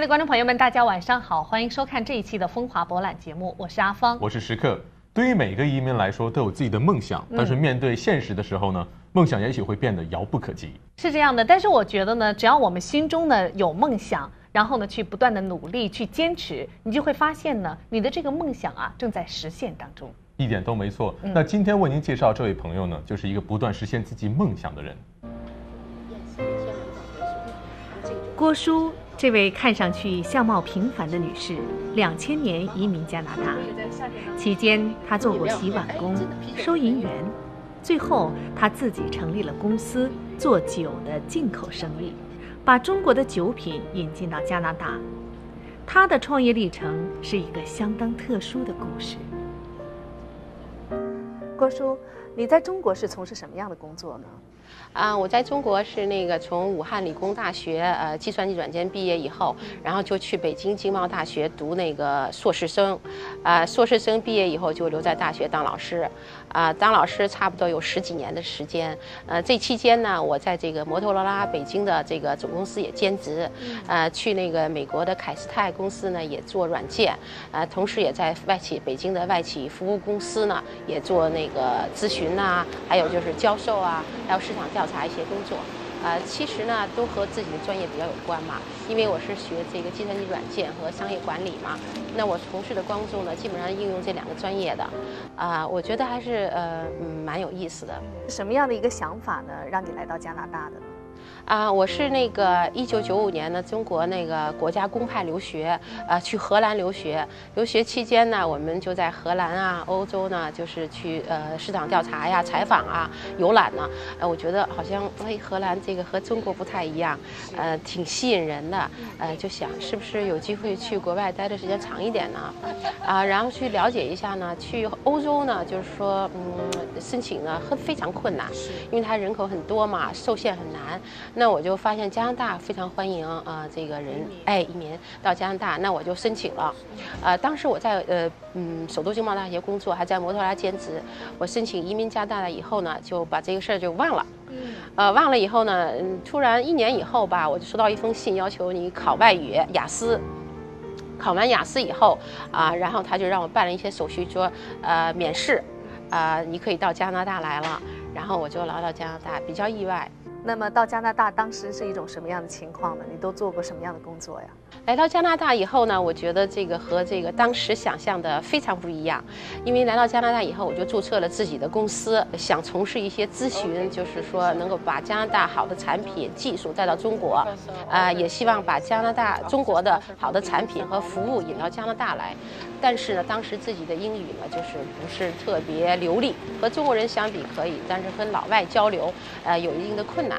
爱的观众朋友们，大家晚上好，欢迎收看这一期的风华博览节目，我是阿芳，我是时刻。对于每个移民来说，都有自己的梦想，但是面对现实的时候呢，梦想也许会变得遥不可及。是这样的，但是我觉得呢，只要我们心中呢有梦想，然后呢去不断的努力去坚持，你就会发现呢，你的这个梦想啊正在实现当中。一点都没错。那今天为您介绍这位朋友呢，就是一个不断实现自己梦想的人。郭叔，这位看上去相貌平凡的女士，两千年移民加拿大，期间她做过洗碗工、收银员，最后她自己成立了公司，做酒的进口生意，把中国的酒品引进到加拿大。她的创业历程是一个相当特殊的故事。郭叔，你在中国是从事什么样的工作呢？啊，我在中国是那个从武汉理工大学呃计算机软件毕业以后，然后就去北京经贸大学读那个硕士生，啊，硕士生毕业以后就留在大学当老师，啊，当老师差不多有十几年的时间，呃，这期间呢，我在这个摩托罗拉北京的这个总公司也兼职，呃，去那个美国的凯斯泰公司呢也做软件，呃，同时也在外企北京的外企服务公司呢也做那个咨询呐，还有就是教授啊，还有市场调。查一些工作，呃，其实呢都和自己的专业比较有关嘛，因为我是学这个计算机软件和商业管理嘛，那我从事的工作呢基本上应用这两个专业的，啊，我觉得还是呃嗯蛮有意思的。什么样的一个想法呢，让你来到加拿大的？啊，我是那个一九九五年的中国那个国家公派留学，呃，去荷兰留学。留学期间呢，我们就在荷兰啊、欧洲呢，就是去呃市场调查呀、采访啊、游览呢。呃，我觉得好像哎，荷兰这个和中国不太一样，呃，挺吸引人的。呃，就想是不是有机会去国外待的时间长一点呢？啊，然后去了解一下呢。去欧洲呢，就是说嗯，申请呢很非常困难，因为它人口很多嘛，受限很难。那我就发现加拿大非常欢迎啊，这个人哎移民到加拿大，那我就申请了。呃，当时我在呃嗯首都经贸大学工作，还在摩托罗拉兼职。我申请移民加拿大了以后呢，就把这个事儿就忘了。呃，忘了以后呢，突然一年以后吧，我就收到一封信，要求你考外语雅思。考完雅思以后啊，然后他就让我办了一些手续，说呃免试，啊你可以到加拿大来了。然后我就来到加拿大，比较意外。那么到加拿大当时是一种什么样的情况呢？你都做过什么样的工作呀？来到加拿大以后呢，我觉得这个和这个当时想象的非常不一样。因为来到加拿大以后，我就注册了自己的公司，想从事一些咨询，就是说能够把加拿大好的产品技术带到中国，啊，也希望把加拿大中国的好的产品和服务引到加拿大来。但是呢，当时自己的英语呢，就是不是特别流利，和中国人相比可以，但是跟老外交流，呃，有一定的困难。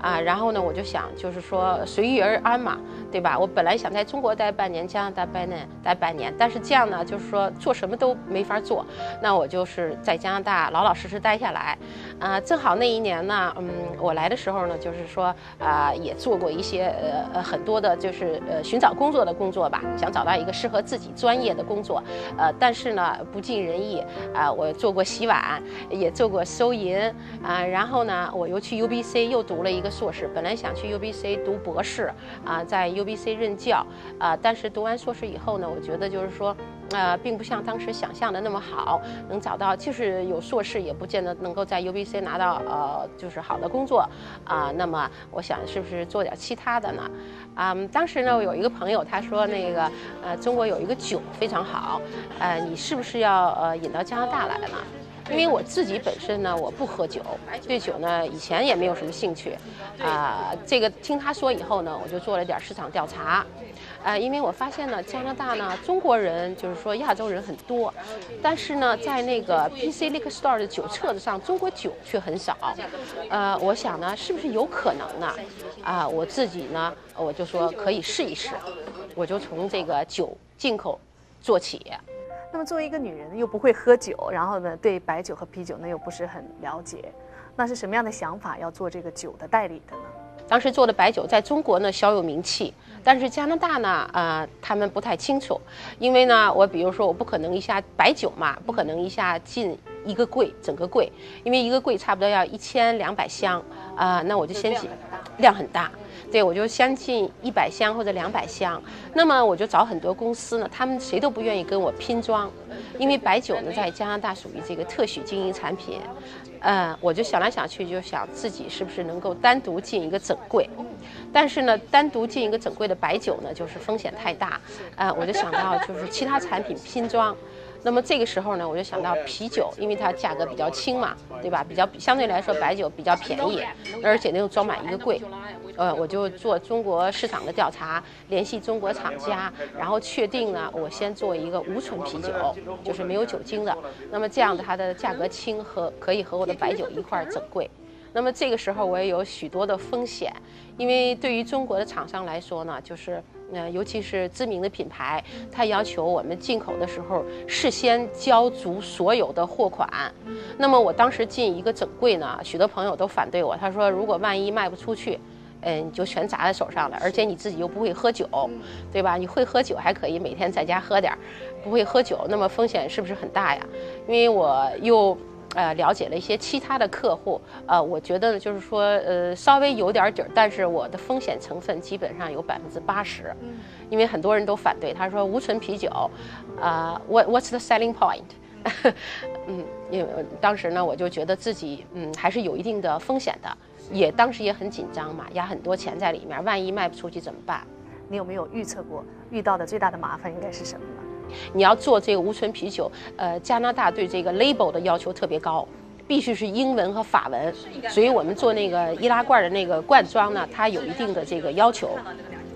啊，然后呢，我就想，就是说随遇而安嘛，对吧？我本来想在中国待半年，加拿大待年待半年，但是这样呢，就是说做什么都没法做。那我就是在加拿大老老实实待下来。啊，正好那一年呢，嗯，我来的时候呢，就是说啊，也做过一些呃呃很多的，就是呃寻找工作的工作吧，想找到一个适合自己专业的工作。呃，但是呢，不尽人意。啊，我做过洗碗，也做过收银。啊，然后呢，我又去 UBC 又读了一个硕士，本来想去 UBC 读博士，啊，在 U UBC 任教。啊，但是读完硕士以后呢，我觉得就是说。呃，并不像当时想象的那么好，能找到就是有硕士也不见得能够在 UBC 拿到呃就是好的工作啊。那么我想是不是做点其他的呢？啊，当时呢我有一个朋友他说那个呃中国有一个酒非常好，呃你是不是要呃引到加拿大来呢？因为我自己本身呢我不喝酒，对酒呢以前也没有什么兴趣啊。这个听他说以后呢，我就做了点市场调查。呃，因为我发现呢，加拿大呢，中国人就是说亚洲人很多，但是呢，在那个 PC Liquor Store 的酒册子上，中国酒却很少。呃，我想呢，是不是有可能呢？啊，我自己呢，我就说可以试一试，我就从这个酒进口做起。那么作为一个女人，又不会喝酒，然后呢，对白酒和啤酒呢又不是很了解，那是什么样的想法要做这个酒的代理的呢？当时做的白酒在中国呢小有名气，但是加拿大呢，呃，他们不太清楚，因为呢，我比如说我不可能一下白酒嘛，不可能一下进一个柜整个柜，因为一个柜差不多要一千两百箱，啊，那我就先进，量很大，对我就先进一百箱或者两百箱。那么我就找很多公司呢，他们谁都不愿意跟我拼装，因为白酒呢在加拿大属于这个特许经营产品。呃，我就想来想去，就想自己是不是能够单独进一个整柜，但是呢，单独进一个整柜的白酒呢，就是风险太大。呃，我就想到就是其他产品拼装。那么这个时候呢，我就想到啤酒，因为它价格比较轻嘛，对吧？比较相对来说白酒比较便宜，而且能装满一个柜。呃，我就做中国市场的调查，联系中国厂家，然后确定呢，我先做一个无醇啤酒，就是没有酒精的。那么这样的它的价格轻和可以和我的白酒一块儿整柜。那么这个时候我也有许多的风险，因为对于中国的厂商来说呢，就是。呃，尤其是知名的品牌，它要求我们进口的时候事先交足所有的货款。那么我当时进一个整柜呢，许多朋友都反对我，他说如果万一卖不出去，嗯，就全砸在手上了。而且你自己又不会喝酒，对吧？你会喝酒还可以，每天在家喝点儿；不会喝酒，那么风险是不是很大呀？因为我又。呃，了解了一些其他的客户，呃，我觉得呢，就是说，呃，稍微有点底儿，但是我的风险成分基本上有百分之八十，因为很多人都反对，他说无醇啤酒，啊，what what's the selling point？嗯，因为当时呢，我就觉得自己嗯还是有一定的风险的，也当时也很紧张嘛，压很多钱在里面，万一卖不出去怎么办？你有没有预测过遇到的最大的麻烦应该是什么呢？你要做这个无醇啤酒，呃，加拿大对这个 label 的要求特别高，必须是英文和法文，所以我们做那个易拉罐的那个罐装呢，它有一定的这个要求，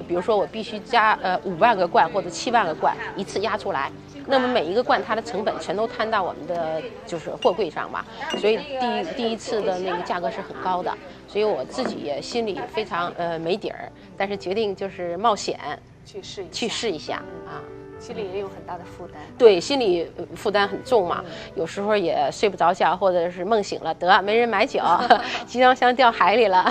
比如说我必须加呃五万个罐或者七万个罐一次压出来，那么每一个罐它的成本全都摊到我们的就是货柜上嘛，所以第第一次的那个价格是很高的，所以我自己也心里非常呃没底儿，但是决定就是冒险去试去试一下啊。心里也有很大的负担，对，心理负担很重嘛，有时候也睡不着觉，或者是梦醒了，得没人买酒，集装箱掉海里了。